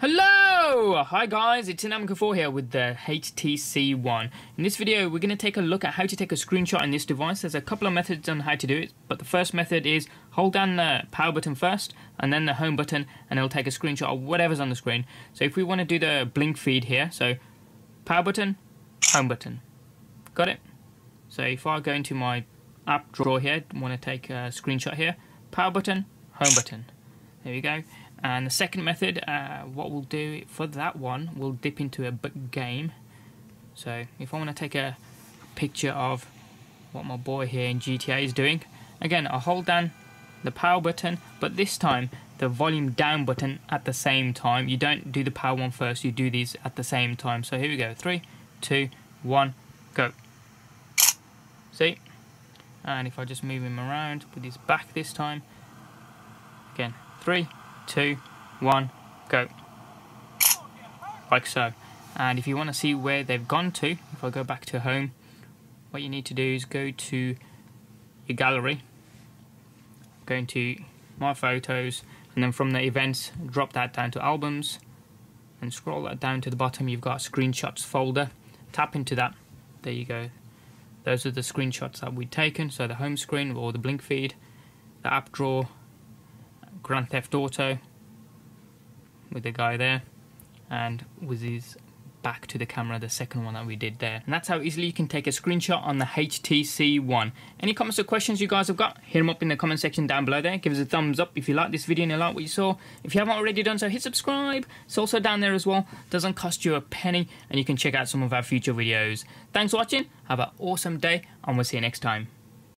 Hello! Hi guys, it's Inam Ghafoor here with the HTC One. In this video, we're going to take a look at how to take a screenshot in this device. There's a couple of methods on how to do it, but the first method is hold down the power button first, and then the home button, and it'll take a screenshot of whatever's on the screen. So if we want to do the BlinkFeed here, so power button, home button. Got it? So if I go into my app drawer here, want to take a screenshot here, power button, home button. There we go. And the second method, uh, what we'll do for that one, we'll dip into a game. So if I want to take a picture of what my boy here in GTA is doing, again, I'll hold down the power button, but this time the volume down button at the same time. You don't do the power one first, you do these at the same time. So here we go, three, two, one, go. See? And if I just move him around, put his back this time, again, three, two, one, go. Like so. And if you want to see where they've gone to, if I go back to home, what you need to do is go to your gallery, go into my photos, and then from the events, drop that down to albums, and scroll that down to the bottom, you've got screenshots folder. Tap into that. There you go. Those are the screenshots that we've taken. So the home screen or the BlinkFeed, the app drawer, Grand Theft Auto with the guy there and with his back to the camera, the second one that we did there. And that's how easily you can take a screenshot on the HTC One. Any comments or questions you guys have got, hit them up in the comment section down below there. Give us a thumbs up if you like this video and you like what you saw. If you haven't already done so, hit subscribe. It's also down there as well. Doesn't cost you a penny and you can check out some of our future videos. Thanks for watching. Have an awesome day and we'll see you next time.